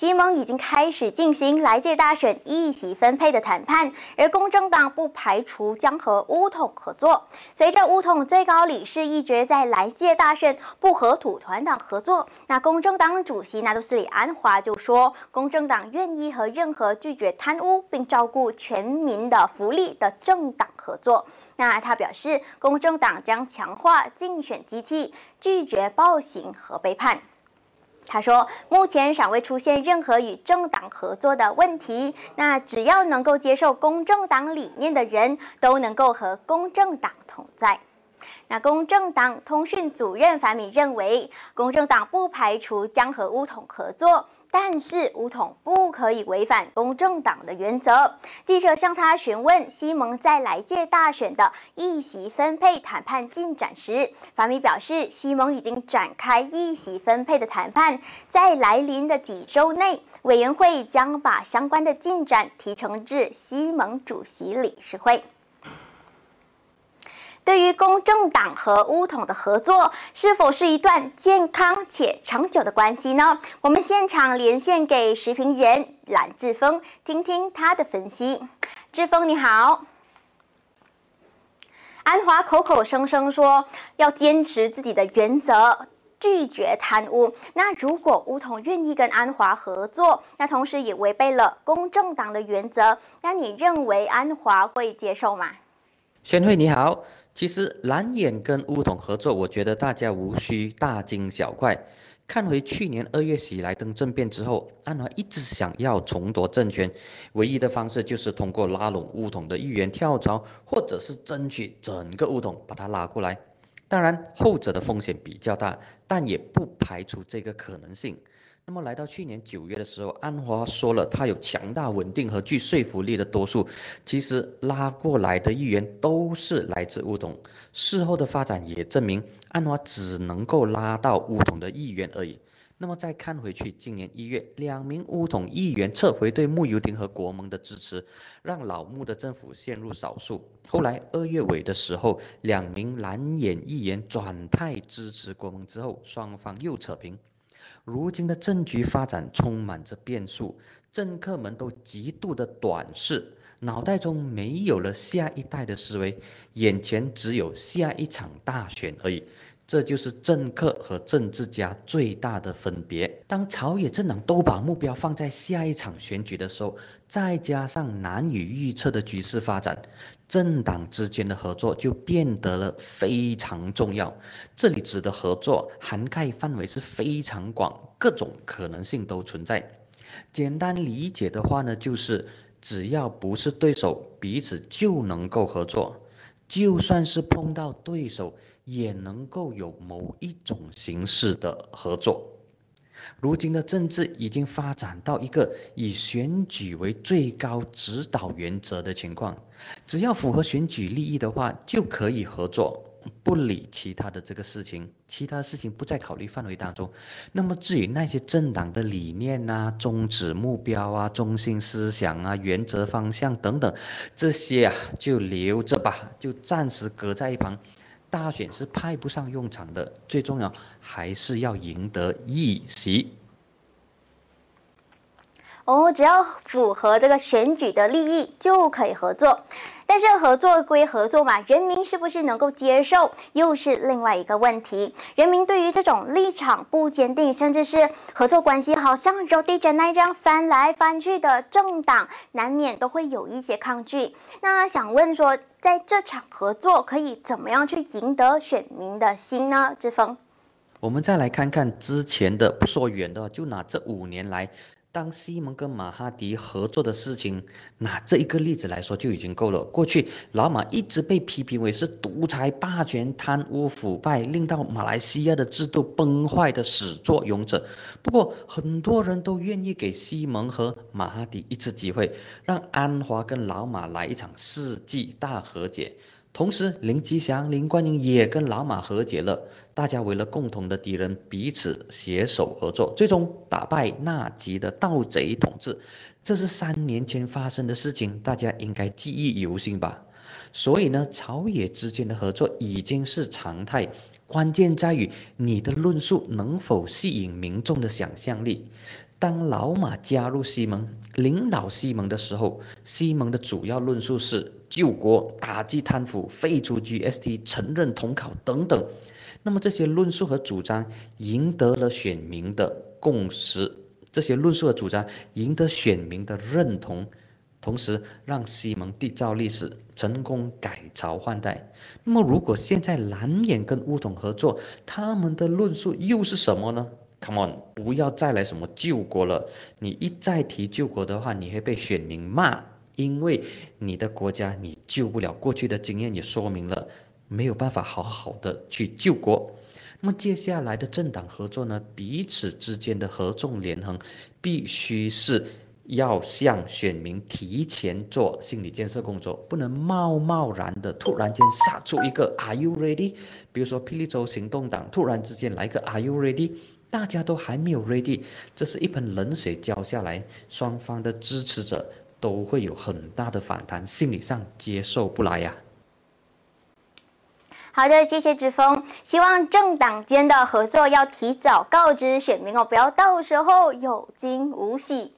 西蒙已经开始进行来届大选议席分配的谈判，而公正党不排除将和乌统合作。随着乌统最高理事一决在来届大选不和土团党合作，那公正党主席纳杜斯里安华就说，公正党愿意和任何拒绝贪污并照顾全民的福利的政党合作。那他表示，公正党将强化竞选机器，拒绝暴行和背叛。他说，目前尚未出现任何与政党合作的问题。那只要能够接受公正党理念的人，都能够和公正党同在。那公正党通讯主任樊米认为，公正党不排除将和乌统合作，但是乌统不可以违反公正党的原则。记者向他询问西蒙在来届大选的议席分配谈判进展时，樊米表示，西蒙已经展开议席分配的谈判，在来临的几周内，委员会将把相关的进展提呈至西蒙主席理事会。对于公正党和乌统的合作，是否是一段健康且长久的关系呢？我们现场连线给时评人蓝志峰，听听他的分析。志峰你好，安华口口声声说要坚持自己的原则，拒绝贪污。那如果乌统愿意跟安华合作，那同时也违背了公正党的原则，那你认为安华会接受吗？宣慧你好。其实蓝眼跟乌统合作，我觉得大家无需大惊小怪。看回去年二月喜来登政变之后，安华一直想要重夺政权，唯一的方式就是通过拉拢乌统的议员跳槽，或者是争取整个乌统把他拉过来。当然，后者的风险比较大，但也不排除这个可能性。那么来到去年九月的时候，安华说了他有强大、稳定和具说服力的多数。其实拉过来的议员都是来自乌统。事后的发展也证明，安华只能够拉到乌统的议员而已。那么再看回去，今年一月，两名乌统议员撤回对穆尤丁和国盟的支持，让老穆的政府陷入少数。后来二月尾的时候，两名蓝眼议员转态支持国盟之后，双方又扯平。如今的政局发展充满着变数，政客们都极度的短视，脑袋中没有了下一代的思维，眼前只有下一场大选而已。这就是政客和政治家最大的分别。当朝野政党都把目标放在下一场选举的时候，再加上难以预测的局势发展，政党之间的合作就变得了非常重要。这里指的合作涵盖范围是非常广，各种可能性都存在。简单理解的话呢，就是只要不是对手，彼此就能够合作。就算是碰到对手。也能够有某一种形式的合作。如今的政治已经发展到一个以选举为最高指导原则的情况，只要符合选举利益的话，就可以合作，不理其他的这个事情，其他事情不在考虑范围当中。那么至于那些政党的理念啊、宗旨、目标啊、中心思想啊、原则方向等等，这些啊就留着吧，就暂时搁在一旁。大选是派不上用场的，最重要还是要赢得议席。哦，只要符合这个选举的利益就可以合作。但是合作归合作嘛，人民是不是能够接受，又是另外一个问题。人民对于这种立场不坚定，甚至是合作关系好像肉地着那样翻来翻去的政党，难免都会有一些抗拒。那想问说，在这场合作可以怎么样去赢得选民的心呢？志峰，我们再来看看之前的，不说远的，就拿这五年来。当西蒙跟马哈迪合作的事情，拿这一个例子来说就已经够了。过去老马一直被批评为是独裁、霸权、贪污腐败，令到马来西亚的制度崩坏的始作俑者。不过很多人都愿意给西蒙和马哈迪一次机会，让安华跟老马来一场世纪大和解。同时，林吉祥、林冠英也跟老马和解了。大家为了共同的敌人，彼此携手合作，最终打败纳吉的盗贼统治。这是三年前发生的事情，大家应该记忆犹新吧？所以呢，朝野之间的合作已经是常态，关键在于你的论述能否吸引民众的想象力。当老马加入西蒙、领导西蒙的时候，西蒙的主要论述是救国、打击贪腐、废除 GST、承认统考等等。那么这些论述和主张赢得了选民的共识，这些论述和主张赢得选民的认同，同时让西蒙缔造历史，成功改朝换代。那么如果现在蓝眼跟乌统合作，他们的论述又是什么呢？Come on，不要再来什么救国了。你一再提救国的话，你会被选民骂，因为你的国家你救不了。过去的经验也说明了。没有办法好好的去救国，那么接下来的政党合作呢？彼此之间的合纵连横，必须是要向选民提前做心理建设工作，不能贸贸然的突然间杀出一个 Are you ready？比如说霹雳州行动党突然之间来个 Are you ready？大家都还没有 ready，这是一盆冷水浇下来，双方的支持者都会有很大的反弹，心理上接受不来呀。好的，谢谢志峰。希望政党间的合作要提早告知选民哦，不要到时候有惊无喜。